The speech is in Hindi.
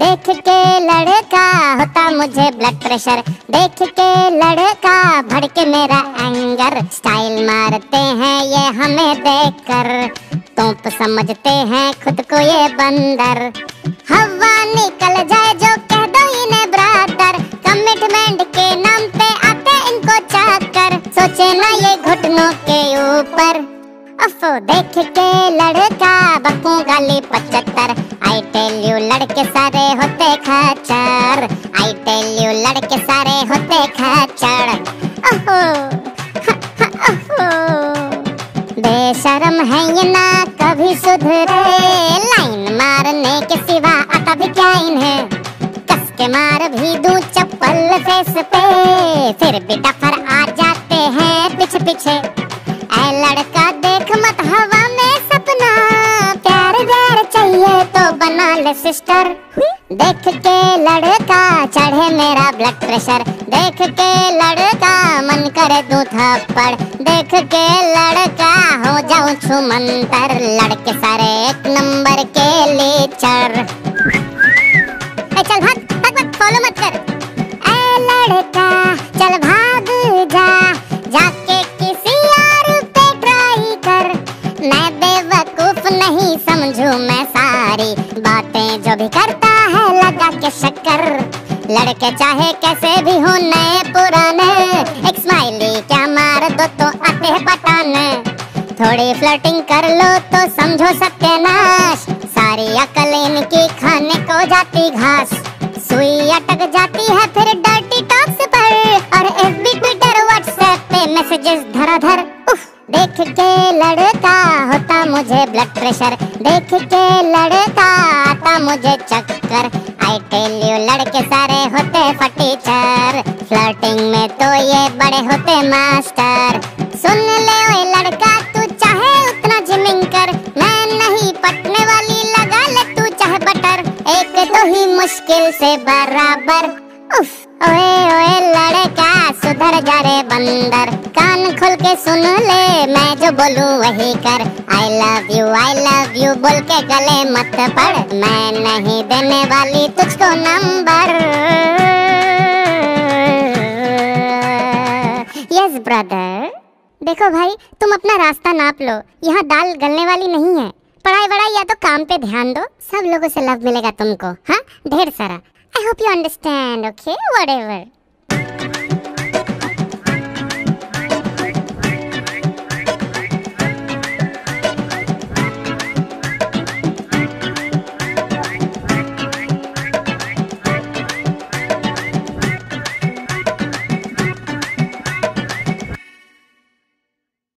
देख के लड़का होता मुझे ब्लड प्रेशर देख के लड़का भड़के मेरा एंगर स्टाइल मारते हैं ये हमें देखकर। तोप समझते हैं खुद को ये बंदर। हवा निकल जाए जो कह दो इन्हें ब्रादर कमिटमेंट के नाम पे आते इनको चाकर। सोचे ना ये घुटनों के ऊपर। अफो, देख के लड़का बकू यू लड़के सारे होते खचर ओहो बेशरम है ये ना कभी सुधरे। लाइन मारने के सिवा आता भी क्या इन्हें? कस के मार भी दूँ चप्पल फेस पे। फिर भी डफर आ जाते हैं पीछे पीछे सिस्टर देख के लड़का चढ़े मेरा ब्लड प्रेशर देख के लड़का मन करे दूँ थप्पड़। देख के लड़का, हो जाऊँ छुमंतर लड़के सारे एक नंबर के लीचर। चल भाग भाग भाग फॉलो मत कर। ए, लड़का, चल भाग जा। जाके किसी और पे ट्राई कर। मैं बेवकूफ़ नहीं समझू, मैं सारी बातें जो भी करता है, लगा के शक्कर। लड़के चाहे कैसे भी हो नए पुराने। एक स्माइली क्या मार दो तो आते हैं पटाने थोड़ी फ्लर्टिंग कर लो तो समझो सत्यानाश। सारी अकल इनकी खाने को जाती घास। सुई अटक जाती है फिर डर्टी टॉक्स पर। और एफबी ट्विटर व्हाट्सएप पे मैसेजेस धराधर। देख के लड़का होता मुझे ब्लड प्रेशर देख के लड़का आता मुझे चक्कर। आई टेल यू लड़के सारे होते फटीचर फ्लर्टिंग में तो ये बड़े होते मास्टर सुन ले ओए लड़का, तू चाहे उतना जिमिंग कर। मैं नहीं, पटने वाली लगा ले तू चाहे बटर। एक तो ही मुश्किल से बराबर। उफ ओए ओए लड़का, सुधर जा रे बंदर। कान खोल के सुन ले, मैं जो बोलूँ वही कर। I love you I love you बोल के गले मत पड़। मैं नहीं देने वाली तुझको नंबर। यस ब्रदर देखो भाई, तुम अपना रास्ता नाप लो। यहाँ दाल गलने वाली नहीं है। पढ़ाई वढ़ाई या तो काम पे ध्यान दो। सब लोगों से लव मिलेगा तुमको हाँ? ढेर सारा। I hope you understand, okay? Whatever.